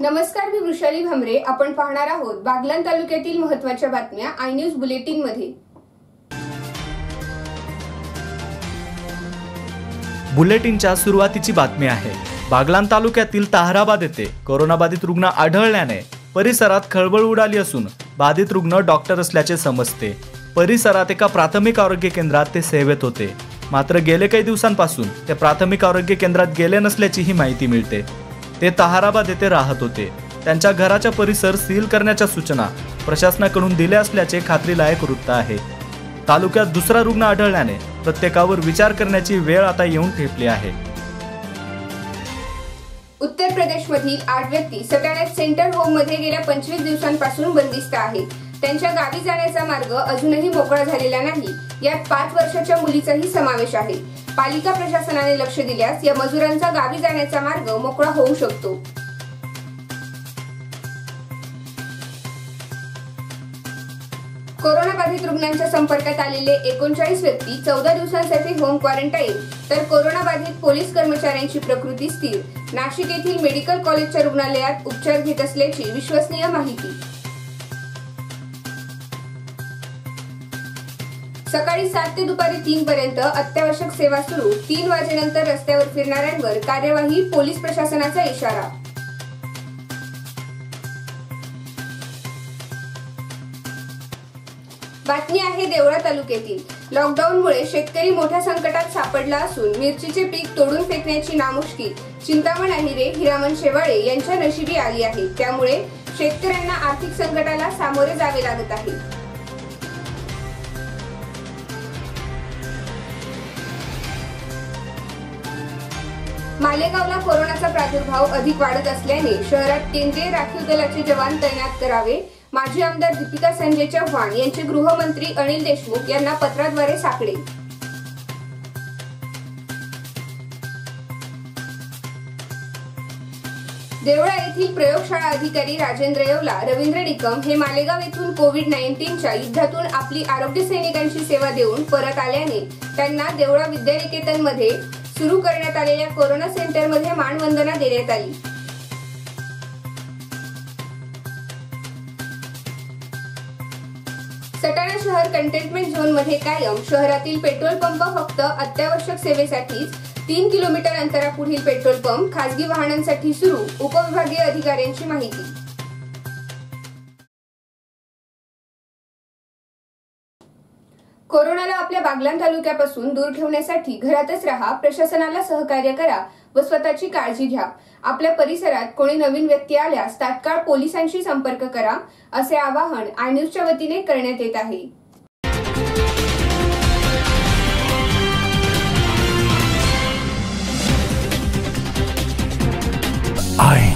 नमस्कार मी वृषाली भामरे. आपण पाहणार आहोत बागलान तालुक्यातील महत्त्वाच्या बातम्या आय न्यूज बुलेटिनमध्ये बुलेटिनच्या सुरुवातीची बातमी आहे. बागलान तालुक्यातील ताहराबाद येथे कोरोनाबाधित रुग्ण आढळल्याने परिसरात खळबळ उडाली असून बाधित रुग्ण डॉक्टर असल्याचे समजते. परिसरात एका प्राथमिक आरोग्य केंद्रात ते सेवेत होते. मात्र गेले काही दिवसांपासून ते प्राथमिक आरोग्य केंद्रात गेले नसल्याचीही माहिती मिळते. ते तहाराबाद येथे राहत होते. त्यांच्या घराचा परिसर सील करण्याच्या सूचना प्रशासनाकडून दिल्या असल्याचे खात्रीलायक वृत्त आहे. तालुक्यात दुसरा रुग्ण आढळल्याने प्रत्येकावर विचार करण्याची वेळ आता येऊन ठेपली आहे. उत्तर प्रदेशमधील आठ व्यक्ती सटाण्यात सेंटर होममध्ये गेल्या पंचवीस दिवसांपासून बंदिस्त आहेत. त्यांच्या गावी जाण्याचा मार्ग अजूनही मोकळा झालेला नाही. यात पाच वर्षाच्या मुलीचाही समावेश आहे. पालिका प्रशासनाने लक्ष दिल्यास या मजुरांचा गावी जाण्याचा मार्ग मोकळा होऊ शकतो. कोरोनाबाधित रुग्णांच्या संपर्कात आलेले एकोणचाळीस व्यक्ती चौदा दिवसांसाठी होम क्वारंटाईन तर कोरोनाबाधित पोलीस कर्मचाऱ्यांची प्रकृती स्थिर. नाशिक येथील मेडिकल कॉलेजच्या रुग्णालयात उपचार घेत असल्याची विश्वसनीय माहिती. सकाळी सात ते दुपारी तीन पर्यंत अत्यावश्यक सेवा सुरू. तीन वाजेनंतर रस्त्यावर फिरणाऱ्यांवर कार्यवाही पोलीस प्रशासनाचा इशारा. बातमी आहे देवळा तालुक्यातील. लॉकडाऊनमुळे शेतकरी मोठ्या संकटात सापडला असून मिरचीचे पीक तोडून फेकण्याची नामुष्की चिंतामण अहिरे हिरामन शेवाळे यांच्या नशिबी आली आहे. त्यामुळे शेतकऱ्यांना आर्थिक संकटाला सामोरे जावे लागत आहे. मालेगावला कोरोनाचा प्रादुर्भाव अधिक वाढत असल्याने शहरात केंद्रीय राखीव दलाचे जवान तैनात करावे. माजी आमदार दीपिका संजय चव्हाण यांचे गृहमंत्री अनिल देशमुख यांना पत्राद्वारे साकडे. देवळा येथील प्रयोगशाळा अधिकारी राजेंद्र येवला रवींद्र निकम हे मालेगाव येथून कोविड नाईन्टीनच्या युद्धातून आपली आरोग्य सैनिकांची सेवा देऊन परत आल्याने त्यांना देवळा विद्यानिकेतनमध्ये सुरू करण्यात आलेल्या कोरोना सेंटरमध्ये मानवंदना देण्यात आली. सटाणा शहर कंटेनमेंट झोनमध्ये कायम. शहरातील पेट्रोल पंप फक्त अत्यावश्यक सेवेसाठीच तीन किलोमीटर अंतरापुढील पेट्रोल पंप खासगी वाहनांसाठी सुरू उपविभागीय अधिकाऱ्यांची माहिती. कोरोनाला आपल्या बागलान तालुक्यापासून दूर ठेवण्यासाठी घरातच राहा प्रशासनाला सहकार्य करा व स्वतःची काळजी घ्या. आपल्या परिसरात कोणी नवीन व्यक्ती आल्यास तात्काळ पोलिसांशी संपर्क करा असे आवाहन आय न्यूजच्या वतीने करण्यात येत आहे. आय